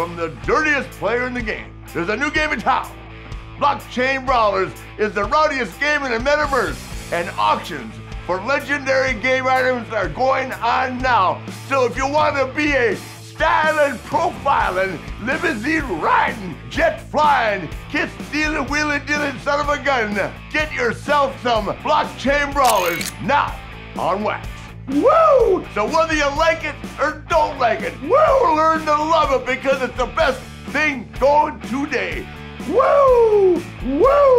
from the dirtiest player in the game. There's a new game in town. Blockchain Brawlers is the rowdiest game in the metaverse, and auctions for legendary game items are going on now. So if you want to be a styling, profiling, limousine riding, jet flying, kiss stealing, wheeling dealing son of a gun, get yourself some blockchain brawlers now on wax. Woo! So whether you like it or don't like it, woo! Learn to love it because it's the best thing going today. Woo! Woo! Woo!